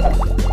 you